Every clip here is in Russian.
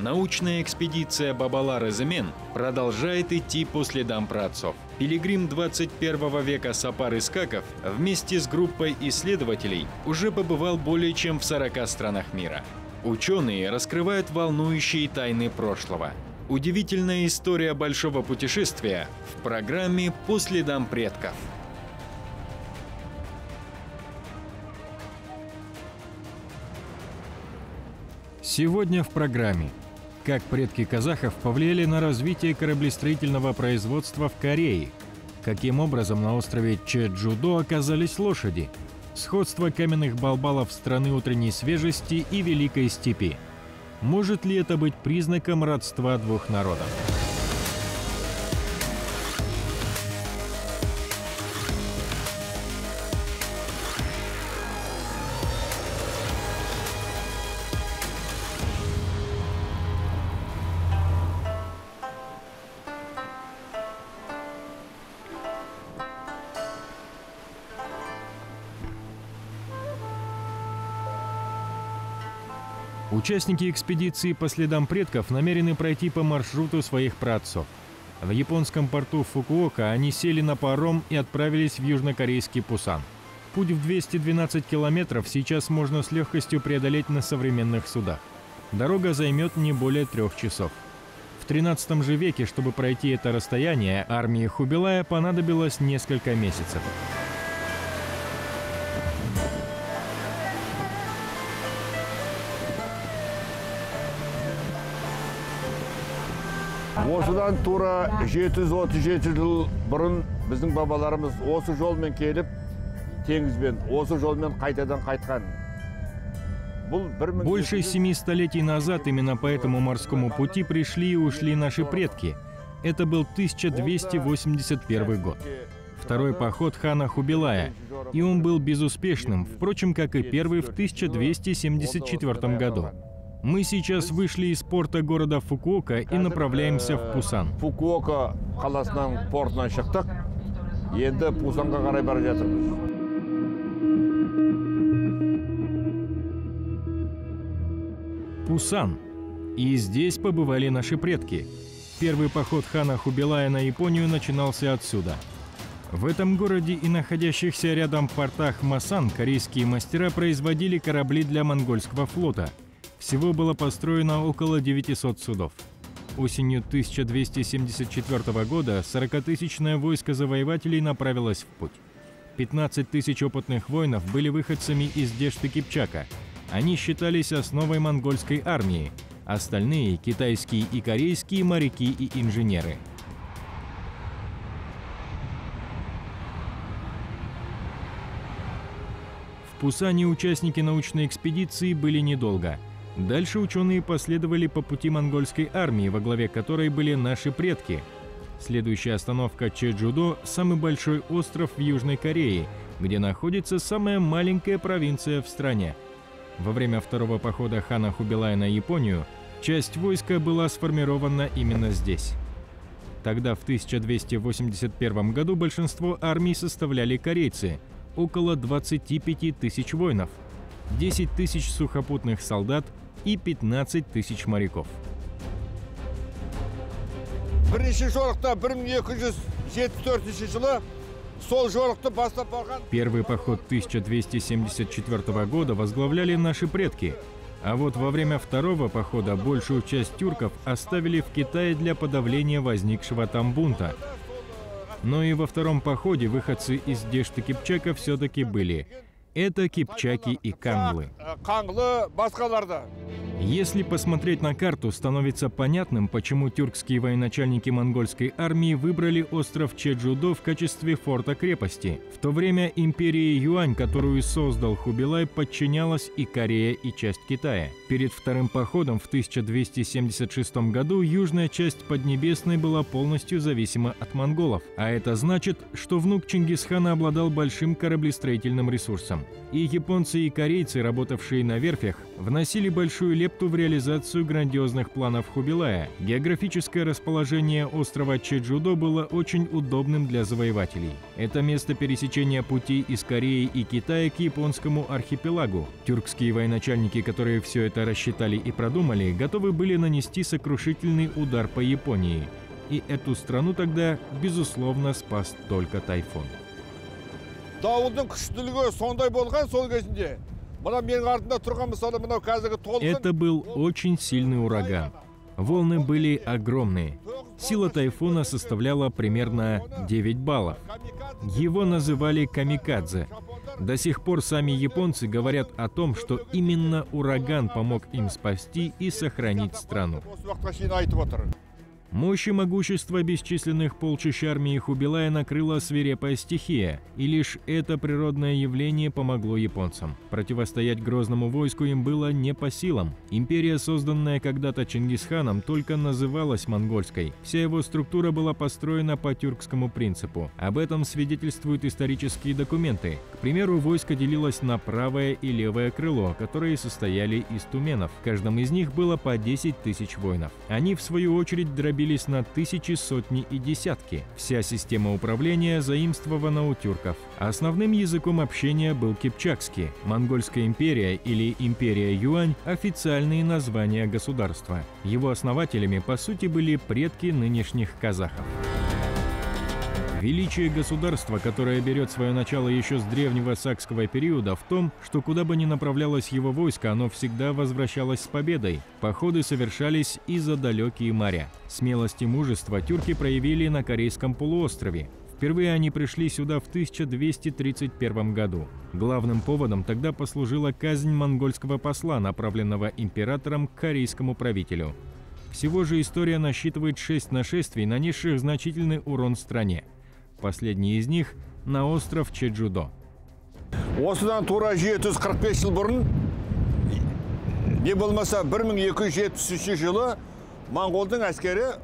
Научная экспедиция Бабалары Замен продолжает идти по следам праотцов. Пилигрим 21 века Сапар Искаков вместе с группой исследователей уже побывал более чем в 40 странах мира. Ученые раскрывают волнующие тайны прошлого. Удивительная история большого путешествия в программе «По следам предков». Сегодня в программе как предки казахов повлияли на развитие кораблестроительного производства в Корее, каким образом на острове Чеджудо оказались лошади, сходство каменных балбалов страны утренней свежести и Великой степи. Может ли это быть признаком родства двух народов? Участники экспедиции по следам предков намерены пройти по маршруту своих праотцов. В японском порту Фукуока они сели на паром и отправились в южнокорейский Пусан. Путь в 212 километров сейчас можно с легкостью преодолеть на современных судах. Дорога займет не более трех часов. В 13 же веке, чтобы пройти это расстояние, армии Хубилая понадобилось несколько месяцев. осыдан тура 737 жыл бұрын біздің бабаларымыз осы жолмен келіп теңізбен осы жолмен қайтадан қайтқан Больше семи столетий назад именно по этому морскому пути пришли и ушли наши предки. Это был 1281 год. Второй поход хана Хубилая, и он был безуспешным, впрочем, как и первый в 1274 году. Мы сейчас вышли из порта города Фукуока и направляемся в Пусан. Фукуока қаласынан портынан шықтық. Енді Пусанға қарай бара жатырмыз. Пусан. И здесь побывали наши предки. Первый поход хана Хубилая на Японию начинался отсюда. В этом городе и находящихся рядом портах Масан корейские мастера производили корабли для монгольского флота – всего было построено около 900 судов. Осенью 1274 года 40-тысячное войско завоевателей направилось в путь. 15 тысяч опытных воинов были выходцами из Дешты Кипчака. Они считались основой монгольской армии, остальные – китайские и корейские моряки и инженеры. В Пусане участники научной экспедиции были недолго – Дальше ученые последовали по пути монгольской армии, во главе которой были наши предки. Следующая остановка Чеджудо – самый большой остров в Южной Корее, где находится самая маленькая провинция в стране. Во время второго похода хана Хубилая на Японию часть войска была сформирована именно здесь. Тогда в 1281 году большинство армий составляли корейцы – около 25 тысяч воинов, 10 тысяч сухопутных солдат – и 15 тысяч моряков. Первый поход 1274 года возглавляли наши предки, а вот во время второго похода большую часть тюрков оставили в Китае для подавления возникшего там бунта. Но и во втором походе выходцы из Дешты Кипчака все-таки были. Это кипчаки и канглы. Если посмотреть на карту, становится понятным, почему тюркские военачальники монгольской армии выбрали остров Чеджудо в качестве форта-крепости. В то время империя Юань, которую создал Хубилай, подчинялась и Корея, и часть Китая. Перед вторым походом в 1276 году южная часть Поднебесной была полностью зависима от монголов. А это значит, что внук Чингисхана обладал большим кораблестроительным ресурсом. И японцы, и корейцы, работавшие на верфях, вносили большую лепту лепту в реализацию грандиозных планов Хубилая. Географическое расположение острова Чеджудо было очень удобным для завоевателей. Это место пересечения пути из Кореи и Китая к японскому архипелагу. Тюркские военачальники, которые все это рассчитали и продумали, готовы были нанести сокрушительный удар по Японии. И эту страну тогда, безусловно, спас только тайфун. дауылдың күштілігі сондай болған сол кезінде мына менің артымда тұрған мысалы мынау қазіргі толқын Это был очень сильный ураган. Волны были огромные. Сила тайфуна составляла примерно 9 баллов. Его называли камикадзе. До сих пор сами японцы говорят о том, что именно ураган помог им спасти и сохранить страну. Мощь и могущество бесчисленных полчищ армии Хубилая накрыла свирепая стихия, и лишь это природное явление помогло японцам. Противостоять грозному войску им было не по силам. Империя, созданная когда-то Чингисханом, только называлась монгольской. Вся его структура была построена по тюркскому принципу. Об этом свидетельствуют исторические документы. К примеру, войско делилось на правое и левое крыло, которые состояли из туменов. В каждом из них было по 10 тысяч воинов. Они, в свою очередь, дробились на тысячи, сотни и десятки. Вся система управления заимствована у тюрков. Основным языком общения был кипчакский. Монгольская империя или империя Юань – официальные названия государства. Его основателями, по сути, были предки нынешних казахов. Величие государства, которое берет свое начало еще с древнего сакского периода, в том, что куда бы ни направлялось его войско, оно всегда возвращалось с победой. Походы совершались и за далекие моря. Смелость и мужество тюрки проявили на Корейском полуострове. Впервые они пришли сюда в 1231 году. Главным поводом тогда послужила казнь монгольского посла, направленного императором к корейскому правителю. Всего же история насчитывает шесть нашествий, нанесших значительный урон стране. Последний из них – на остров Чеджудо. осыдан тура 745 жыл бұрын не болмаса 1273 жылы моңғолдың әскері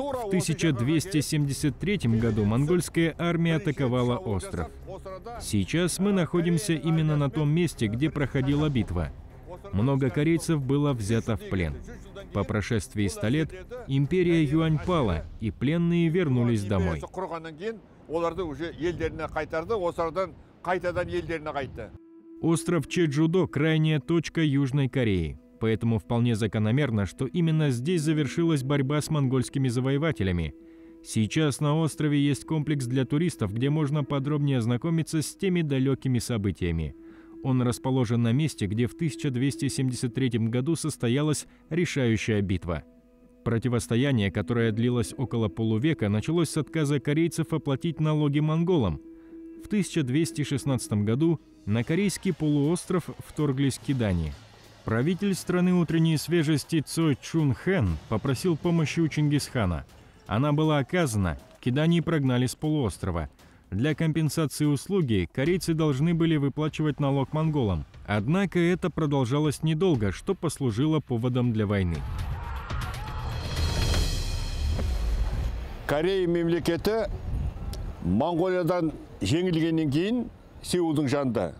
В 1273 году монгольская армия атаковала остров. Сейчас мы находимся именно на том месте, где проходила битва. Много корейцев было взято в плен. По прошествии 100 лет империя Юань пала, и пленные вернулись домой империясы құрғаннан кейін оларды уже елдеріне қайтарды осы арадан қайтадан елдеріне қайтты Остров Чеджудо – крайняя точка Южной Кореи. Поэтому вполне закономерно, что именно здесь завершилась борьба с монгольскими завоевателями. Сейчас на острове есть комплекс для туристов, где можно подробнее ознакомиться с теми далекими событиями. Он расположен на месте, где в 1273 году состоялась решающая битва. Противостояние, которое длилось около полувека, началось с отказа корейцев оплатить налоги монголам. В 1216 году на корейский полуостров вторглись кидани. Правитель страны утренней свежести Цой Чун Хэн попросил помощи у Чингисхана. Она была оказана, кидани прогнали с полуострова. Для компенсации услуги корейцы должны были выплачивать налог монголам. Однако это продолжалось недолго, что послужило поводом для войны. корея мемлекеті моңғолиядан жеңілгеннен кейін сеулдің жанында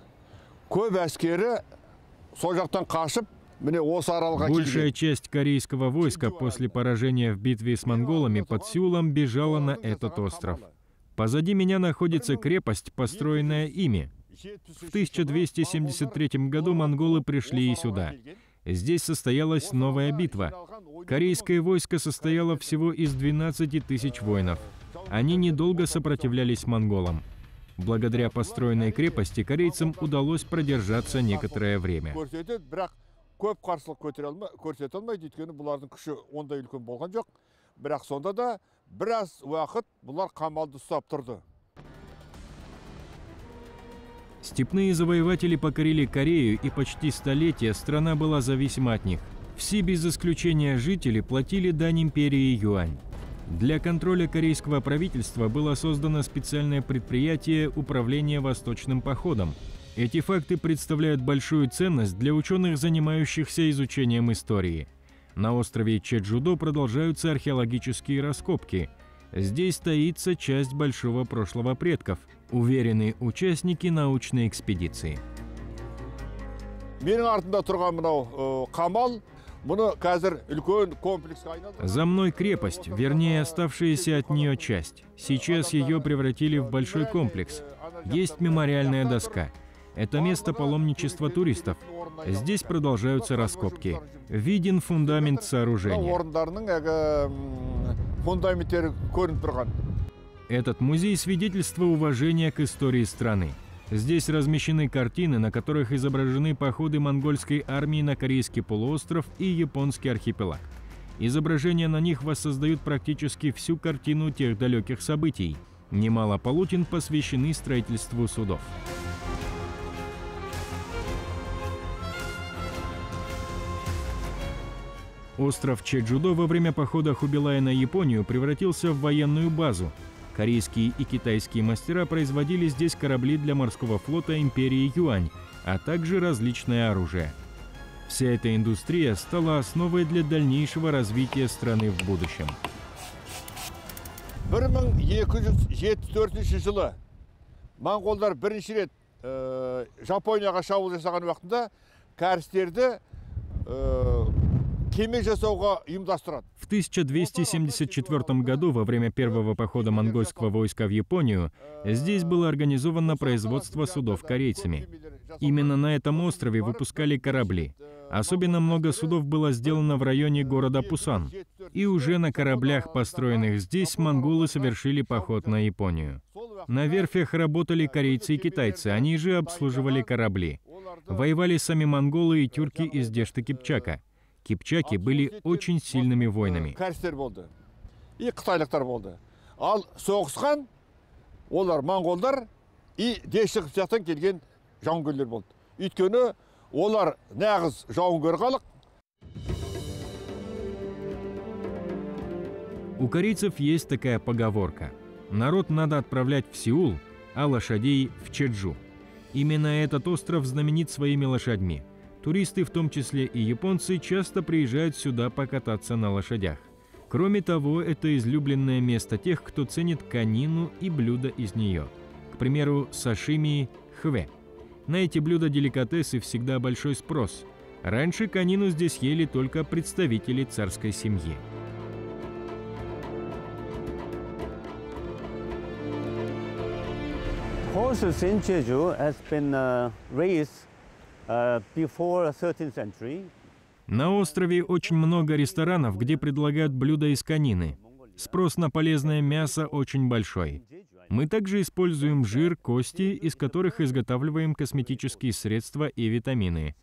көп әскері сол жақтан қашып міне осы аралға Большая келген часть корейского войска после поражения в битве с монголами под Сеулом бежала на этот остров. Позади меня находится крепость, построенная ими. В 1273 году монголы пришли и сюда. Здесь состоялась новая битва. Корейское войско состояло всего из 12 тысяч воинов. Они недолго сопротивлялись монголам. Благодаря построенной крепости корейцам удалось продержаться некоторое время. көрсетеді бірақ көп қарсылық көтере алмай көрсете алмайды өйткені бұлардың күші ондай үлкен болған жоқ бірақ сонда да біраз уақыт бұлар қамалды ұстап тұрды Степные завоеватели покорили Корею, и почти столетия страна была зависима от них. Все без исключения жители платили дань империи Юань. Для контроля корейского правительства было создано специальное предприятие управления Восточным походом. Эти факты представляют большую ценность для ученых, занимающихся изучением истории. На острове Чеджудо продолжаются археологические раскопки. Здесь таится часть большого прошлого предков, уверены участники научной экспедиции. э, За мной крепость, вернее, оставшаяся от нее часть. Сейчас ее превратили в большой комплекс. Есть мемориальная доска. Это место паломничества туристов. Здесь продолжаются раскопки. Виден фундамент сооружения. Этот музей – свидетельство уважения к истории страны. Здесь размещены картины, на которых изображены походы монгольской армии на Корейский полуостров и японский архипелаг. Изображения на них воссоздают практически всю картину тех далеких событий. Немало полотен посвящены строительству судов. Остров Чеджудо во время похода Хубилая на Японию превратился в военную базу. Корейские и китайские мастера производили здесь корабли для морского флота империи Юань, а также различное оружие. Вся эта индустрия стала основой для дальнейшего развития страны в будущем. 1274 жылы моңғолдар бірінші рет ә, жапонияға шабуыл жасаған уақытында кәрістерді ә, в 1274 году, во время первого похода монгольского войска в Японию, здесь было организовано производство судов корейцами. Именно на этом острове выпускали корабли. Особенно много судов было сделано в районе города Пусан. И уже на кораблях, построенных здесь, монголы совершили поход на Японию. На верфях работали корейцы и китайцы, они же обслуживали корабли. Воевали сами монголы и тюрки из Дешты Кипчака. Кипчаки были очень сильными воинами. кәрістер болды и қытайлықтар болды ал соғысқан олар моңғолдар и дешті қыпшақтан келген жауынгерлер болды өйткені олар нағыз жауынгер халық У корейцев есть такая поговорка. Народ надо отправлять в Сеул, а лошадей в Чеджу. Именно этот остров знаменит своими лошадьми. Туристы, в том числе и японцы, часто приезжают сюда покататься на лошадях. Кроме того, это излюбленное место тех, кто ценит конину и блюда из нее. К примеру, сашими хве. На эти блюда-деликатесы всегда большой спрос. Раньше конину здесь ели только представители царской семьи. Horses in Jeju has been uh, raised На острове очень много ресторанов, где предлагают блюда из конины. Спрос на полезное мясо очень большой. Мы также используем жир, кости, из которых изготавливаем косметические средства и витамины.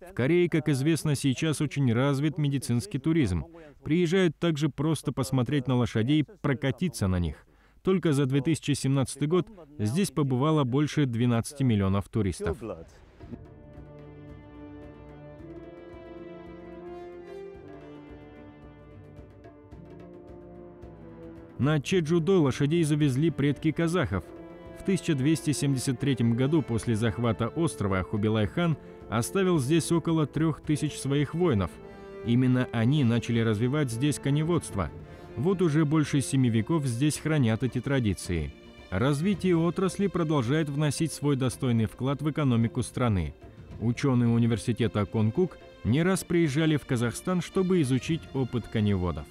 В Корее, как известно, сейчас очень развит медицинский туризм. Приезжают также просто посмотреть на лошадей, прокатиться на них. Только за 2017 год здесь побывало больше 12 миллионов туристов. На Чеджудо лошадей завезли предки казахов. В 1273 году после захвата острова Хубилай-хан оставил здесь около трех тысяч своих воинов. Именно они начали развивать здесь коневодство. Вот уже больше семи веков здесь хранят эти традиции. Развитие отрасли продолжает вносить свой достойный вклад в экономику страны. Ученые университета Конкук не раз приезжали в Казахстан, чтобы изучить опыт коневодов.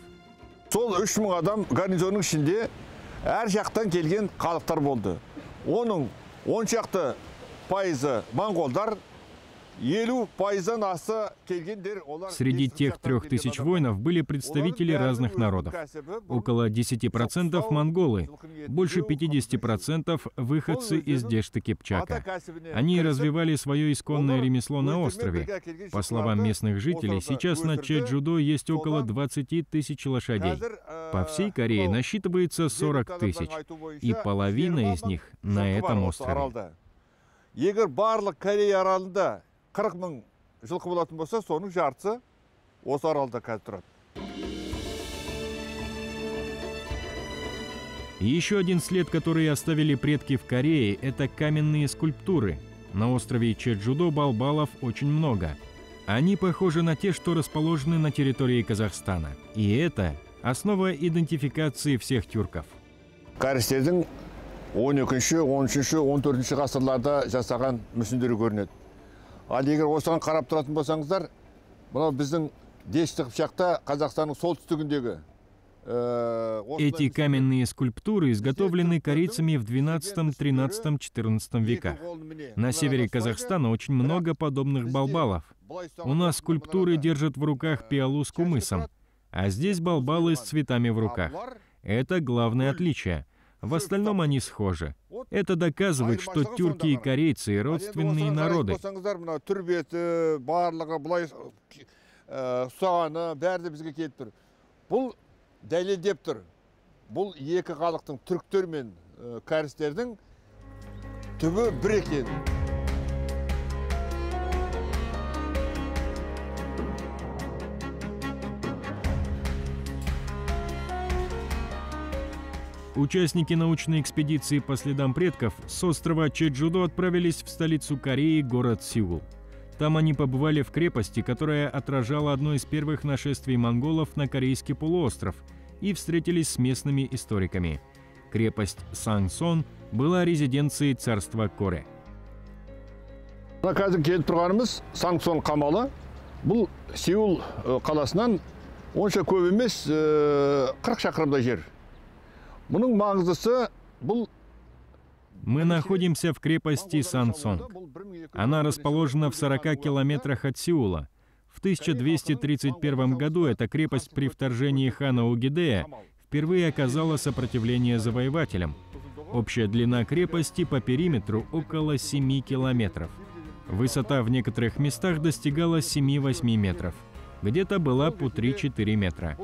Сол үш мың адам гарнизонның ішінде әр жақтан келген халықтар болды. Оның он шақты пайызы моңғолдар Среди тех трех тысяч воинов были представители разных народов. Около 10% монголы, больше 50% выходцы из Дешты Кипчака. Они развивали свое исконное ремесло на острове. По словам местных жителей, сейчас на Чеджудо есть около 20 тысяч лошадей. По всей Корее насчитывается 40 тысяч, и половина из них на этом острове. егер барлық корея аралында 40 мың жылқы болатын болса соның жартысы осы аралда қазір тұрады Еще один след, который оставили предки в Корее, это каменные скульптуры. На острове Чеджудо балбалов очень много. Они похожи на те, что расположены на территории Казахстана. И это основа идентификации всех тюрков. кәрістердің 12-ші, 13-ші, 14-ші ғасырларда жасаған мүсіндері көрінеді ал егер осыған қарап тұратын болсаңыздар мынау біздің дешті қыпшақта қазақстанның солтүстігіндегі э, Эти каменные скульптуры изготовлены корейцами в 12, 13, 14 веках. На севере Казахстана очень много подобных балбалов. У нас скульптуры держат в руках пиалу с кумысом, а здесь балбалы с цветами в руках. Это главное отличие. В остальном они схожи. Это доказывает, что тюрки и корейцы – родственные народы. мына түр беті барлығы былай э, ұстағаны бәрі де бізге келіп тұр бұл дәлелдеп тұр бұл екі халықтың түріктер мен э, кәрістердің түбі бір екенін Участники научной экспедиции по следам предков с острова Чеджудо отправились в столицу Кореи, город Сеул. Там они побывали в крепости, которая отражала одно из первых нашествий монголов на корейский полуостров, и встретились с местными историками. Крепость Сангсон была резиденцией царства Коре. мына қазір келіп тұрғанымыз санксон қамалы бұл сеул э, қаласынан онша көп емес э, қырық шақырымдай жер Мы находимся в крепости Сансонг. Она расположена в 40 километрах от Сеула. В 1231 году эта крепость при вторжении хана Угидея впервые оказала сопротивление завоевателям. Общая длина крепости по периметру около 7 километров. Высота в некоторых местах достигала 7-8 метров. Где-то была по 3-4 метра.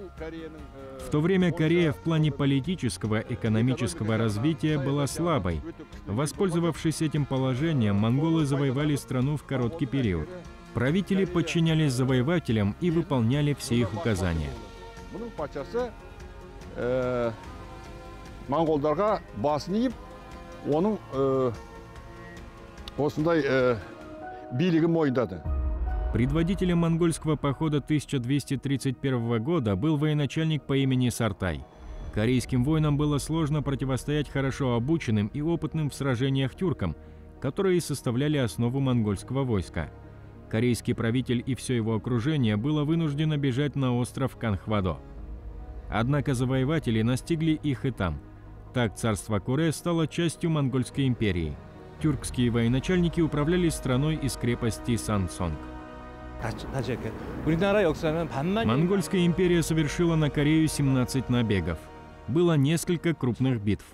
В то время Корея в плане политического, экономического развития была слабой. Воспользовавшись этим положением, монголы завоевали страну в короткий период. Правители подчинялись завоевателям и выполняли все их указания. бұның патшасы э, монғолдарға басын иіп оның э, осындай э, билігін мойындады Предводителем монгольского похода 1231 года был военачальник по имени Сартай. Корейским воинам было сложно противостоять хорошо обученным и опытным в сражениях тюркам, которые составляли основу монгольского войска. Корейский правитель и все его окружение было вынуждено бежать на остров Канхвадо. Однако завоеватели настигли их и там. Так царство Коре стало частью Монгольской империи. Тюркские военачальники управляли страной из крепости Сансонг. Монгольская империя совершила на Корею 17 набегов. Было несколько крупных битв.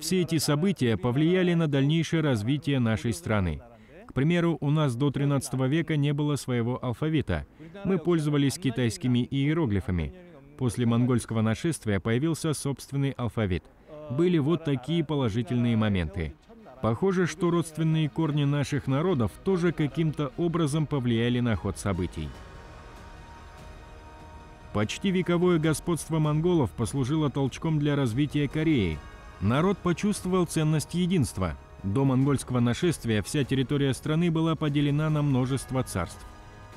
Все эти события повлияли на дальнейшее развитие нашей страны. К примеру, у нас до 13 века не было своего алфавита. Мы пользовались китайскими иероглифами. После монгольского нашествия появился собственный алфавит. Были вот такие положительные моменты. Похоже, что родственные корни наших народов тоже каким-то образом повлияли на ход событий. Почти вековое господство монголов послужило толчком для развития Кореи. Народ почувствовал ценность единства. До монгольского нашествия вся территория страны была поделена на множество царств.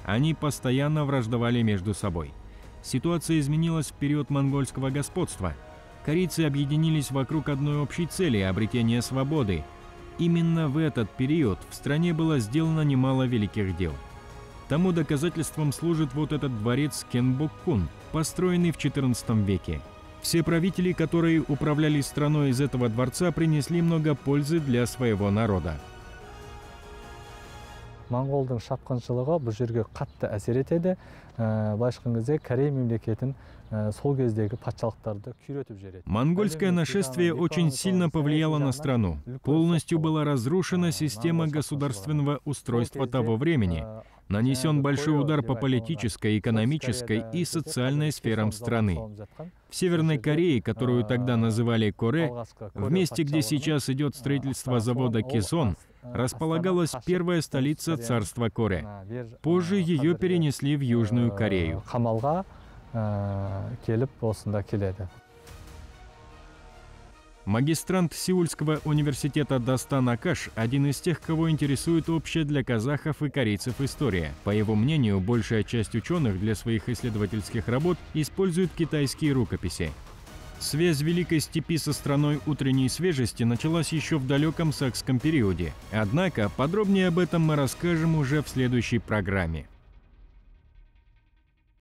Они постоянно враждовали между собой. Ситуация изменилась в период монгольского господства. Корейцы объединились вокруг одной общей цели – обретения свободы. Именно в этот период в стране было сделано немало великих дел. Тому доказательством служит вот этот дворец Кенбоккун, построенный в XIV веке. Все правители, которые управляли страной из этого дворца, принесли много пользы для своего народа моңғолдың шапқыншылығы бұл жерге қатты әсер етеді Ә, былайша айтқан кезде корей мемлекетін ә, сол кездегі патшалықтарды күйретіп жібереді Монгольское нашествие очень сильно повлияло на страну. Полностью была разрушена система государственного устройства того времени. Нанесен большой удар по политической, экономической и социальной сферам страны. В Северной Корее, которую тогда называли Коре, в месте, где сейчас идет строительство завода Кисон, располагалась первая столица царства Коре. Позже ее перенесли в Южную Корею. келеді Магистрант Сеульского университета Дастан Акаш – один из тех, кого интересует общая для казахов и корейцев история. По его мнению, большая часть ученых для своих исследовательских работ использует китайские рукописи. Связь Великой Степи со страной утренней свежести началась еще в далеком сакском периоде. Однако подробнее об этом мы расскажем уже в следующей программе.